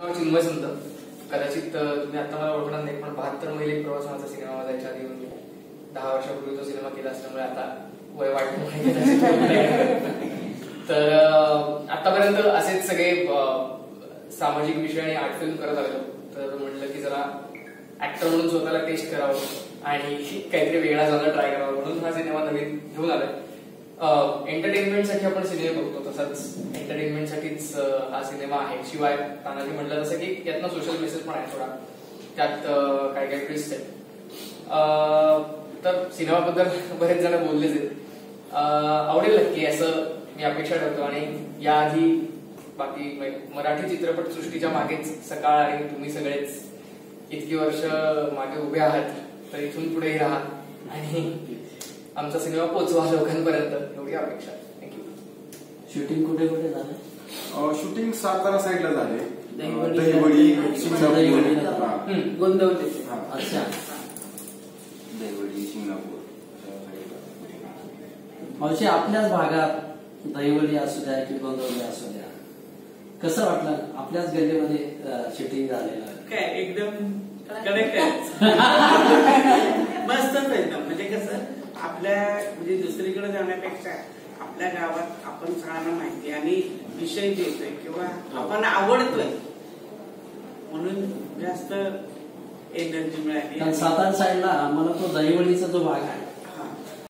चिन्मय संत कदाचित तुम्ही आता मला ओळखणार नाही पण बहात्तर महिने प्रवास माझा सिनेमा त्याच्या आधी. म्हणजे दहा वर्षापूर्वी तो सिनेमा केला असल्यामुळे आता वय वाढलं तर आतापर्यंत असेच सगळे सामाजिक विषय आणि आर्ट फिल्म करत आलेलो. तर म्हणलं की जरा ऍक्टर म्हणून स्वतःला टेस्ट करावं आणि काहीतरी वेगळा जाणं ट्राय करावं म्हणून हा सिनेमा नवीन घेऊन आलाय. एंटरटेनमेंटसाठी आपण सिनेमा बघतो. तसंच एंटरटेनमेंटसाठीच हा सिनेमा आहे. शिवाय तानाजी म्हटलं जसं की यातनं सोशल मेसेज पण आहे थोडा. त्यात काही काही ट्विस्ट आहे तर सिनेमाबद्दल बरेच जण बोललेच आहेत. आवडेल नक्की असं मी अपेक्षा ठेवतो. आणि याआधी बाकी म्हणजे मराठी चित्रपट सृष्टीच्या मागेच सकाळ आणि तुम्ही सगळेच इतकी वर्ष मागे उभे आहात तर इथून पुढेही राहा. आणि आमचा सिनेमा पोचवा लोकांपर्यंत. एवढी अपेक्षा थँक्यू शूटिंग कुठे कुठे झालं? शूटिंग सातारा साईडला झाले. दहिवडी. हा. गोंदवले हा. अच्छा. दहिवडी सिंगापूर. मावशी आपल्याच भागात दहिवली असू द्या की गोंदवली असू द्या कसं वाटलं? आपल्याच गल्लीमध्ये शूटिंग झालेलं. काय एकदम करेक्ट मस्तच एकदम कसं आपल्या म्हणजे दुसरीकडे जाण्यापेक्षा आपल्या गावात आपण सगळ्यांना माहिती आणि विषय देतोय किंवा आपण आवडतोय. म्हणून जास्त एनर्जी मिळाली. सातारा साईडला मला तो दहिवलीचा जो भाग आहे